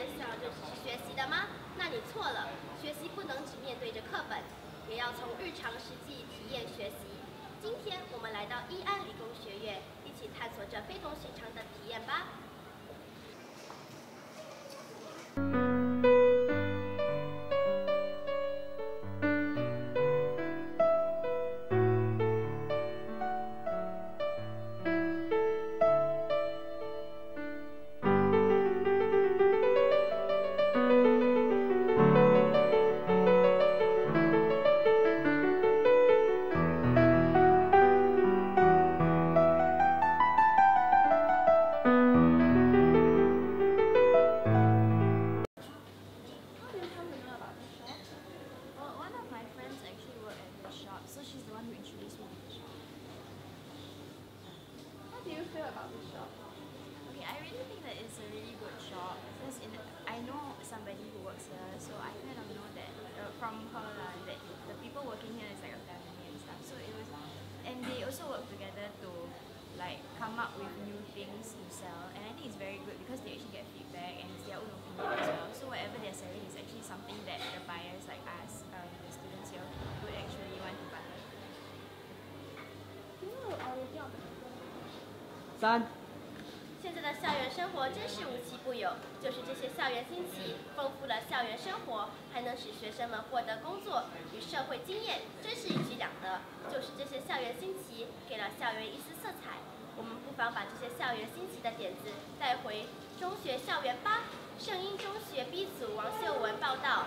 学校就只是学习的吗？那你错了，学习不能只面对着课本，也要从日常实际体验学习。今天我们来到一安理工学院，一起探索这非同寻常的体验吧。From her lah that the people working here is like a family and stuff. So it was, and they also work together to like come up with new things to sell. And I think it's very good because they actually get feedback and it's their own opinion as well. So whatever they're selling is actually something that the buyers like us, um, the students here, would actually want to 三。现在的校园生活真是无奇不有，就是这些校园新奇，丰富了校园生活，还能使学生们获得工作与社会经验，真是一举两得。就是这些校园新奇，给了校园一丝色彩。我们不妨把这些校园新奇的点子带回中学校园吧。圣婴中学 B 组王秀文报道。